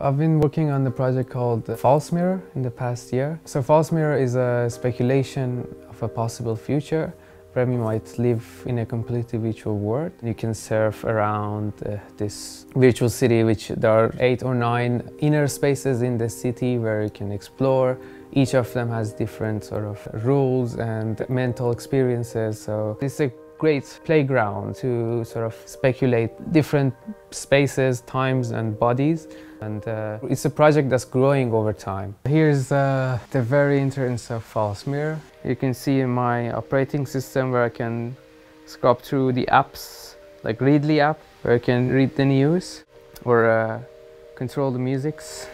I've been working on the project called False Mirror in the past year. So False Mirror is a speculation of a possible future where we might live in a completely virtual world. You can surf around uh, this virtual city, which there are eight or nine inner spaces in the city where you can explore. Each of them has different sort of rules and mental experiences. So it's a great playground to sort of speculate different spaces, times and bodies. And uh, it's a project that's growing over time. Here's uh, the very entrance of False Mirror. You can see in my operating system where I can scrub through the apps, like Readly app, where I can read the news or uh, control the musics.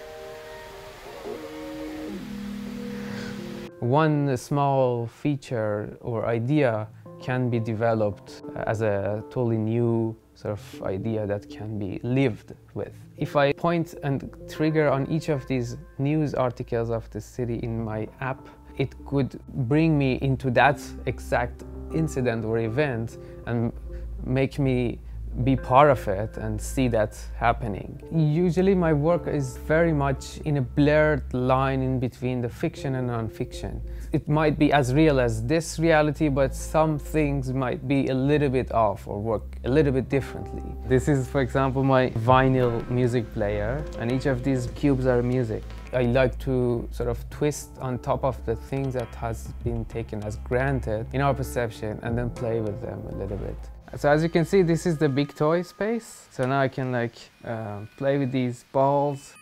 One small feature or idea can be developed uh, as a totally new sort of idea that can be lived with. If I point and trigger on each of these news articles of the city in my app, it could bring me into that exact incident or event and make me be part of it and see that happening. Usually my work is very much in a blurred line in between the fiction and non-fiction. It might be as real as this reality, but some things might be a little bit off or work a little bit differently. This is, for example, my vinyl music player, and each of these cubes are music. I like to sort of twist on top of the things that has been taken as granted in our perception and then play with them a little bit. So as you can see, this is the big toy space. So now I can like uh, play with these balls.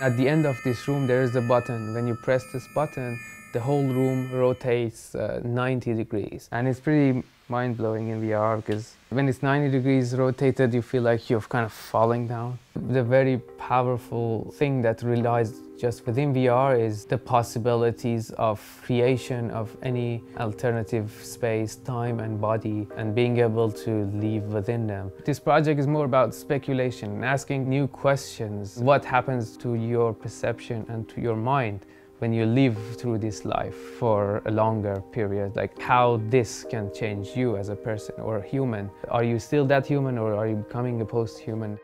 At the end of this room, there is a button. When you press this button, the whole room rotates uh, 90 degrees. And it's pretty mind-blowing in VR because when it's 90 degrees rotated, you feel like you're kind of falling down. The very powerful thing that relies just within VR is the possibilities of creation of any alternative space, time and body and being able to live within them. This project is more about speculation, asking new questions. What happens to your perception and to your mind when you live through this life for a longer period, like how this can change you as a person or a human. Are you still that human or are you becoming a post-human?